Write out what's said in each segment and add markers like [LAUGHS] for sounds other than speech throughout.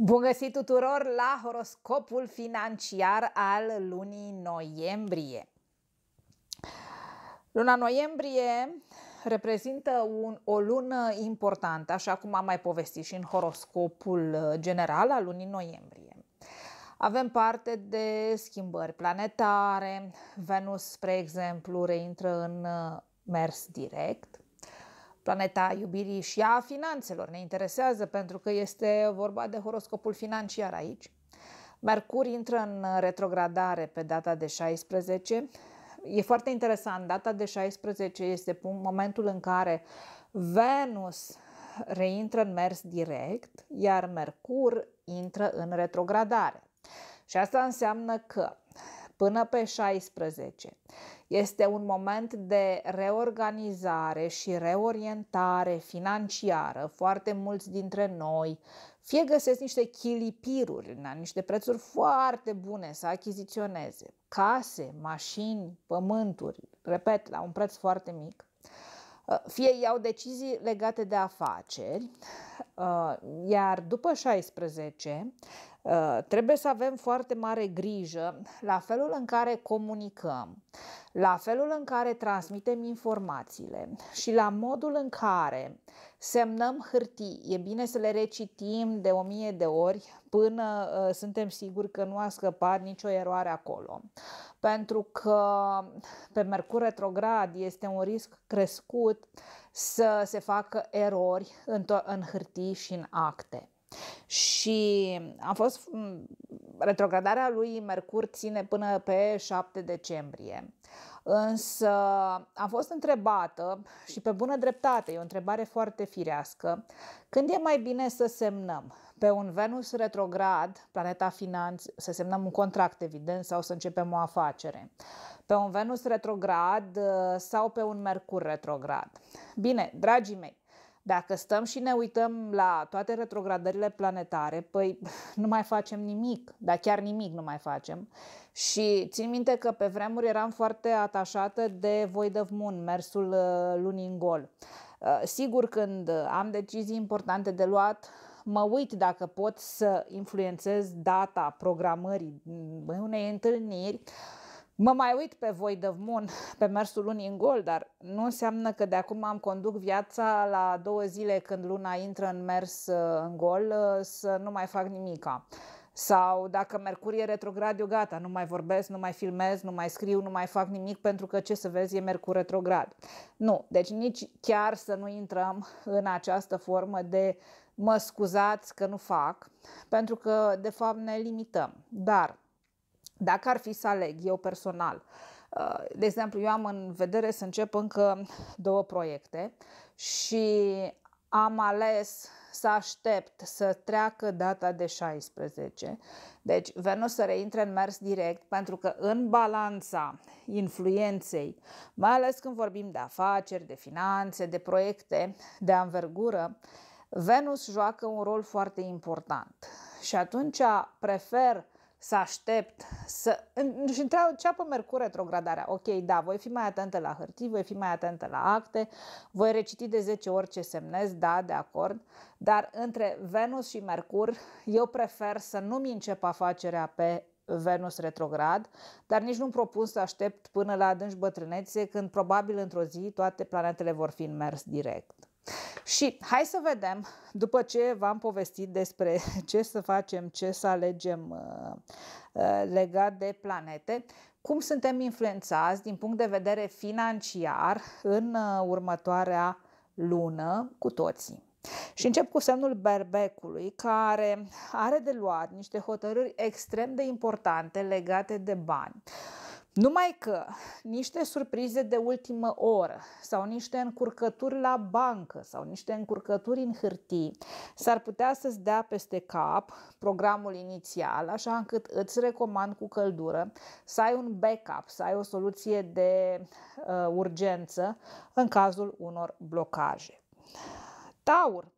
Bun găsit tuturor la horoscopul financiar al lunii noiembrie. Luna noiembrie reprezintă un, o lună importantă, așa cum am mai povestit și în horoscopul general al lunii noiembrie. Avem parte de schimbări planetare, Venus, spre exemplu, reintră în mers direct, planeta iubirii și a finanțelor. Ne interesează pentru că este vorba de horoscopul financiar aici. Mercur intră în retrogradare pe data de 16. E foarte interesant, data de 16 este momentul în care Venus reintră în mers direct, iar Mercur intră în retrogradare. Și asta înseamnă că până pe 16. Este un moment de reorganizare și reorientare financiară. Foarte mulți dintre noi fie găsesc niște chilipiruri, niște prețuri foarte bune să achiziționeze, case, mașini, pământuri, repet, la un preț foarte mic, fie iau decizii legate de afaceri, iar după 16 Uh, trebuie să avem foarte mare grijă la felul în care comunicăm, la felul în care transmitem informațiile și la modul în care semnăm hârtii. E bine să le recitim de o mie de ori până uh, suntem siguri că nu a scăpat nicio eroare acolo. Pentru că pe Mercur retrograd este un risc crescut să se facă erori în, în hârtii și în acte. Și a fost retrogradarea lui Mercur ține până pe 7 decembrie. Însă a fost întrebată și pe bună dreptate, e o întrebare foarte firească, când e mai bine să semnăm? Pe un Venus retrograd, planeta finanț, să semnăm un contract evident sau să începem o afacere, pe un Venus retrograd sau pe un Mercur retrograd. Bine, dragii mei, dacă stăm și ne uităm la toate retrogradările planetare, păi [LAUGHS] nu mai facem nimic, dar chiar nimic nu mai facem. Și țin minte că pe vremuri eram foarte atașată de Void of Moon, mersul uh, lunii în gol. Uh, sigur, când am decizii importante de luat, mă uit dacă pot să influențez data programării unei întâlniri, Mă mai uit pe Void of Moon, pe mersul lunii în gol, dar nu înseamnă că de acum am conduc viața la două zile când luna intră în mers uh, în gol uh, să nu mai fac nimica. Sau dacă Mercur e retrograd, eu gata, nu mai vorbesc, nu mai filmez, nu mai scriu, nu mai fac nimic pentru că ce să vezi e Mercur retrograd. Nu, deci nici chiar să nu intrăm în această formă de mă scuzați că nu fac, pentru că de fapt ne limităm. Dar dacă ar fi să aleg eu personal, uh, de exemplu, eu am în vedere să încep încă două proiecte și am ales să aștept să treacă data de 16. Deci Venus să reintre în mers direct pentru că în balanța influenței, mai ales când vorbim de afaceri, de finanțe, de proiecte de anvergură, Venus joacă un rol foarte important. Și atunci prefer să aștept să... Și înceapă Mercur retrogradarea. Ok, da, voi fi mai atentă la hârtii, voi fi mai atentă la acte, voi reciti de 10 ori ce semnez, da, de acord, dar între Venus și Mercur eu prefer să nu-mi încep afacerea pe Venus retrograd, dar nici nu-mi propun să aștept până la adânci bătrânețe, când probabil într-o zi toate planetele vor fi în mers direct. Și hai să vedem, după ce v-am povestit despre [LAUGHS] ce să facem, ce să alegem uh, uh, legat de planete, cum suntem influențați din punct de vedere financiar în uh, următoarea lună cu toții. Și încep cu semnul berbecului, care are de luat niște hotărâri extrem de importante legate de bani. Numai că niște surprize de ultimă oră sau niște încurcături la bancă sau niște încurcături în hârtii s-ar putea să-ți dea peste cap programul inițial, așa încât îți recomand cu căldură să ai un backup, să ai o soluție de uh, urgență în cazul unor blocaje. Taur.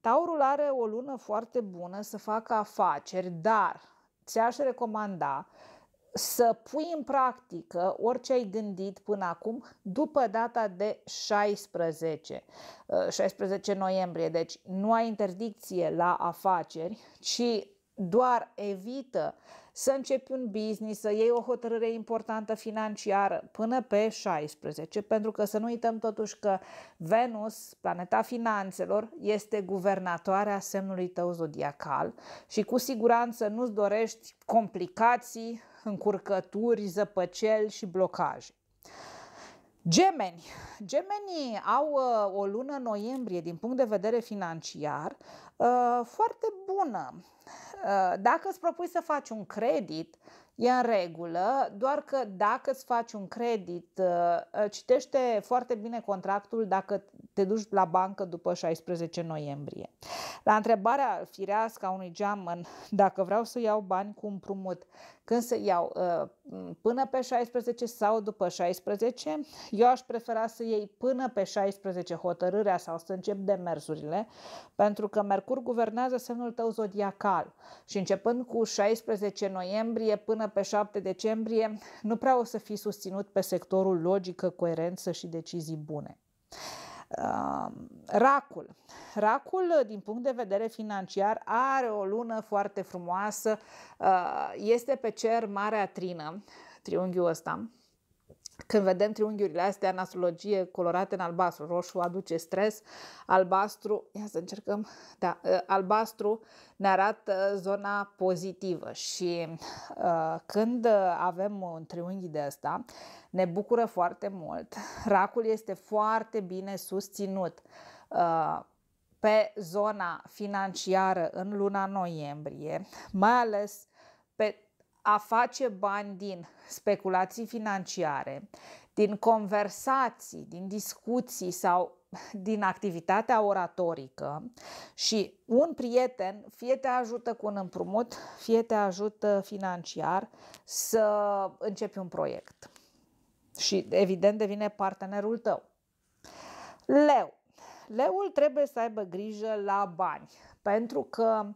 Taurul are o lună foarte bună să facă afaceri, dar ți-aș recomanda să pui în practică orice ai gândit până acum după data de 16, 16 noiembrie. Deci nu ai interdicție la afaceri, ci doar evită să începi un business, să iei o hotărâre importantă financiară până pe 16, pentru că să nu uităm totuși că Venus, planeta finanțelor, este guvernatoarea semnului tău zodiacal și cu siguranță nu-ți dorești complicații, încurcături, zăpăceli și blocaje. Gemeni. Gemenii au uh, o lună noiembrie din punct de vedere financiar uh, foarte bună. Uh, dacă îți propui să faci un credit, e în regulă, doar că dacă îți faci un credit, uh, citește foarte bine contractul dacă te duci la bancă după 16 noiembrie. La întrebarea firească a unui geamăn, [LAUGHS] dacă vreau să iau bani cu împrumut, când să iau uh, până pe 16 sau după 16, eu aș prefera să iei până pe 16 hotărârea sau să încep demersurile, pentru că Mercur guvernează semnul tău zodiacal și începând cu 16 noiembrie până pe 7 decembrie, nu prea o să fii susținut pe sectorul logică, coerență și decizii bune. Racul. Racul, din punct de vedere financiar, are o lună foarte frumoasă, este pe cer Marea Trină, triunghiul ăsta, când vedem triunghiurile astea în astrologie colorate în albastru, roșu aduce stres, albastru, ia să încercăm, da, ă, albastru ne arată zona pozitivă și uh, când avem un triunghi de ăsta, ne bucură foarte mult. Racul este foarte bine susținut. Uh, pe zona financiară în luna noiembrie, mai ales pe a face bani din speculații financiare, din conversații, din discuții sau [LAUGHS] din activitatea oratorică și un prieten fie te ajută cu un împrumut, fie te ajută financiar să începi un proiect. Și evident devine partenerul tău. Leu. Leul trebuie să aibă grijă la bani, pentru că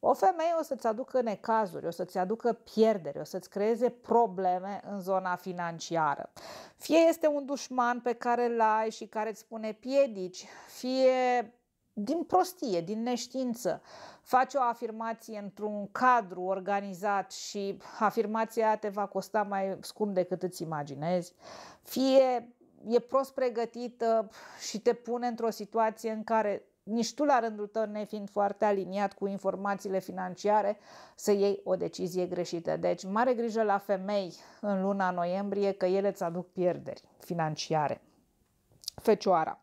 o femeie o să-ți aducă necazuri, o să-ți aducă pierderi, o să-ți creeze probleme în zona financiară. Fie este un dușman pe care îl ai și care îți pune piedici, fie din prostie, din neștiință, faci o afirmație într-un cadru organizat și afirmația te va costa mai scump decât îți imaginezi, fie e prost pregătită și te pune într-o situație în care nici tu la rândul tău, nefiind foarte aliniat cu informațiile financiare, să iei o decizie greșită. Deci, mare grijă la femei în luna noiembrie că ele îți aduc pierderi financiare. Fecioara.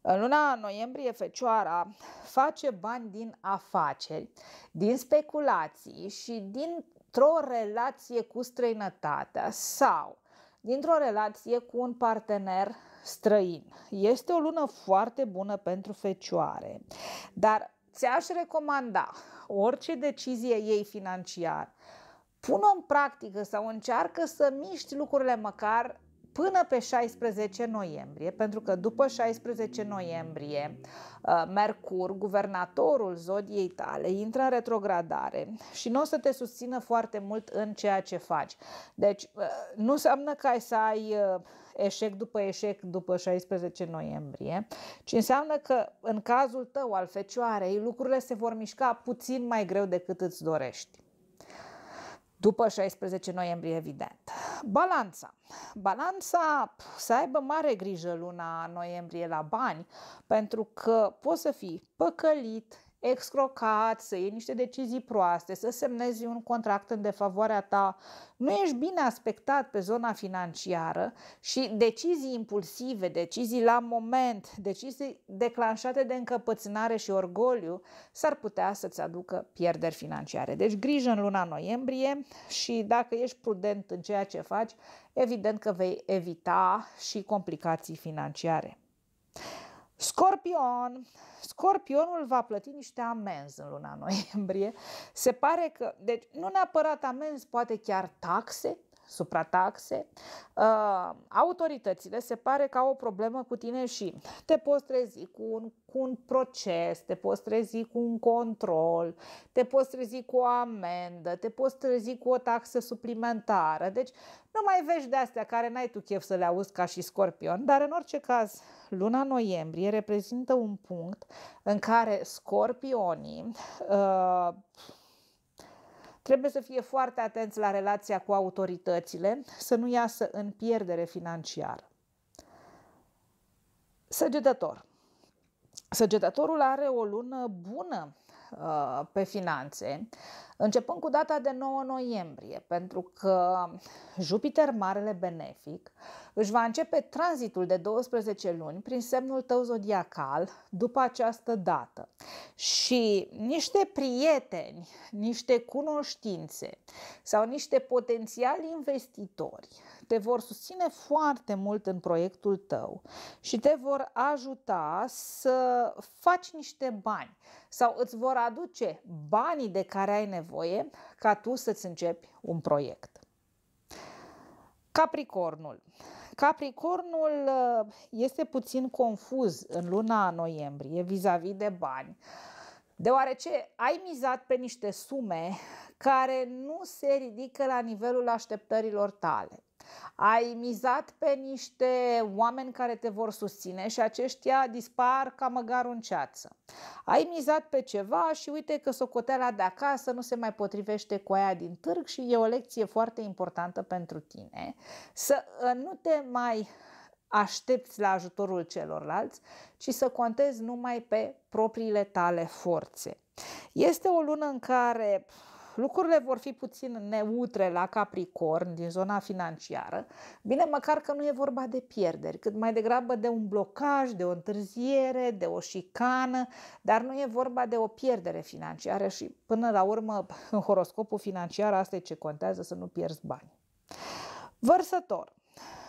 În luna noiembrie, Fecioara face bani din afaceri, din speculații și dintr-o relație cu străinătatea sau dintr-o relație cu un partener străin. Este o lună foarte bună pentru fecioare, dar ți-aș recomanda orice decizie ei financiar, pun-o în practică sau încearcă să miști lucrurile măcar până pe 16 noiembrie, pentru că după 16 noiembrie uh, Mercur, guvernatorul zodiei tale, intră în retrogradare și nu o să te susțină foarte mult în ceea ce faci. Deci uh, nu înseamnă că ai să ai uh, eșec după eșec după 16 noiembrie, ci înseamnă că în cazul tău al fecioarei lucrurile se vor mișca puțin mai greu decât îți dorești. După 16 noiembrie, evident. Balanța. Balanța să aibă mare grijă luna noiembrie la bani, pentru că poți să fii păcălit, excrocat, să iei niște decizii proaste, să semnezi un contract în defavoarea ta, nu ești bine aspectat pe zona financiară și decizii impulsive, decizii la moment, decizii declanșate de încăpățânare și orgoliu s-ar putea să-ți aducă pierderi financiare. Deci grijă în luna noiembrie și dacă ești prudent în ceea ce faci, evident că vei evita și complicații financiare. Scorpion. Scorpionul va plăti niște amenzi în luna [LAUGHS] noiembrie. Se pare că, deci nu neapărat amenzi, poate chiar taxe suprataxe, uh, autoritățile se pare că au o problemă cu tine și te poți trezi cu un, cu un proces, te poți trezi cu un control, te poți trezi cu o amendă, te poți trezi cu o taxă suplimentară. Deci nu mai vezi de astea care n-ai tu chef să le auzi ca și scorpion, dar în orice caz, luna noiembrie reprezintă un punct în care scorpionii uh, Trebuie să fie foarte atenți la relația cu autoritățile, să nu iasă în pierdere financiară. Săgetător. Săgetătorul are o lună bună uh, pe finanțe, începând cu data de 9 noiembrie, pentru că Jupiter Marele Benefic își va începe tranzitul de 12 luni prin semnul tău zodiacal după această dată. Și niște prieteni, niște cunoștințe sau niște potențiali investitori te vor susține foarte mult în proiectul tău și te vor ajuta să faci niște bani sau îți vor aduce banii de care ai nevoie ca tu să-ți începi un proiect. Capricornul. Capricornul uh, este puțin confuz în luna noiembrie vis-a-vis de bani, deoarece ai mizat pe niște sume care nu se ridică la nivelul așteptărilor tale. Ai mizat pe niște oameni care te vor susține și aceștia dispar ca măgarul în ceață. Ai mizat pe ceva și uite că socoteala de acasă nu se mai potrivește cu aia din târg și e o lecție foarte importantă pentru tine. Să uh, nu te mai aștepți la ajutorul celorlalți, ci să contezi numai pe propriile tale forțe. Este o lună în care lucrurile vor fi puțin neutre la Capricorn din zona financiară, bine măcar că nu e vorba de pierderi, cât mai degrabă de un blocaj, de o întârziere, de o șicană, dar nu e vorba de o pierdere financiară și până la urmă în [LAUGHS] horoscopul financiar asta e ce contează, să nu pierzi bani. Vărsător.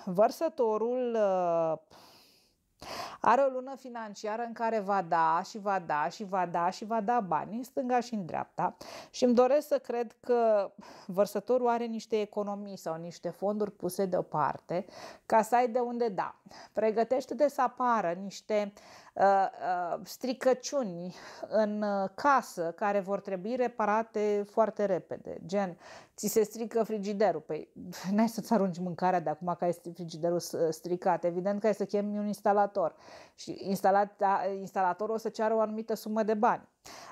Vărsătorul uh, are o lună financiară în care va da și va da și va da și va da bani în stânga și în dreapta și îmi doresc să cred că vărsătorul are niște economii sau niște fonduri puse deoparte ca să ai de unde da. Pregătește-te să apară niște uh, uh, stricăciuni în uh, casă care vor trebui reparate foarte repede, gen ți se strică frigiderul, păi [LAUGHS] n-ai să-ți arunci mâncarea de acum că ai frigiderul stricat, evident că ai să chemi un instalator. Și instalat, instalatorul o să ceară o anumită sumă de bani.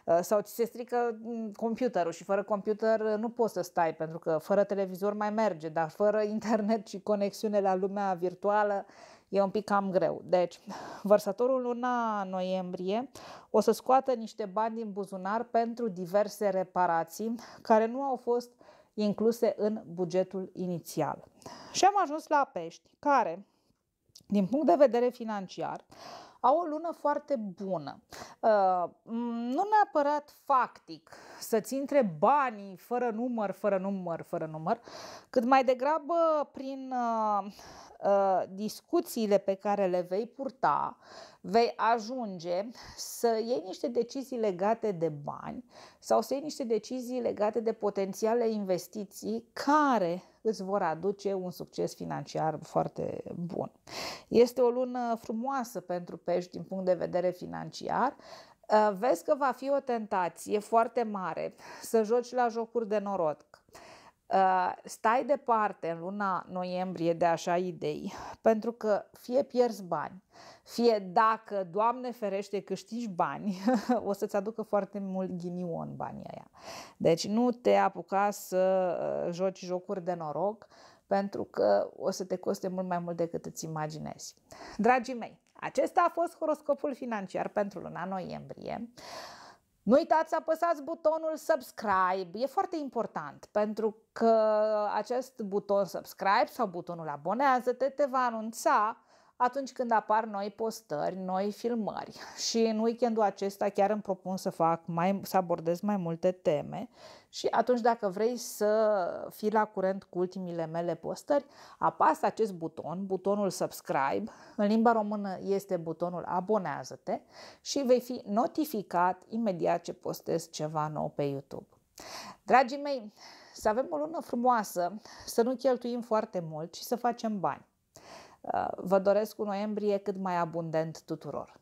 Uh, sau ți se strică mm, computerul. Și fără computer nu poți să stai pentru că fără televizor mai merge, dar fără internet și conexiune la lumea virtuală e un pic cam greu. Deci, vărsătorul luna noiembrie o să scoată niște bani din buzunar pentru diverse reparații care nu au fost incluse în bugetul inițial. Și am ajuns la pești, care, din punct de vedere financiar, au o lună foarte bună. Uh, nu neapărat factic să-ți intre banii fără număr, fără număr, fără număr, cât mai degrabă prin uh, uh, discuțiile pe care le vei purta, vei ajunge să iei niște decizii legate de bani sau să iei niște decizii legate de potențiale investiții care îți vor aduce un succes financiar foarte bun. Este o lună frumoasă pentru pești din punct de vedere financiar. Uh, vezi că va fi o tentație foarte mare să joci la jocuri de noroc Uh, stai departe în luna noiembrie de așa idei, pentru că fie pierzi bani, fie dacă, Doamne ferește, câștigi bani, [LAUGHS] o să-ți aducă foarte mult ghinion banii aia. Deci nu te apuca să uh, joci jocuri de noroc, pentru că o să te coste mult mai mult decât îți imaginezi. Dragii mei, acesta a fost horoscopul financiar pentru luna noiembrie. Nu uitați să apăsați butonul subscribe, e foarte important pentru că acest buton subscribe sau butonul abonează-te te va anunța atunci când apar noi postări, noi filmări. [LAUGHS] Și în weekendul acesta chiar îmi propun să fac mai, să abordez mai multe teme și atunci dacă vrei să fii la curent cu ultimile mele postări, apasă acest buton, butonul subscribe, în limba română este butonul abonează-te și vei fi notificat imediat ce postez ceva nou pe YouTube. Dragii mei, să avem o lună frumoasă, să nu cheltuim foarte mult și să facem bani. Uh, vă doresc un noiembrie cât mai abundent tuturor.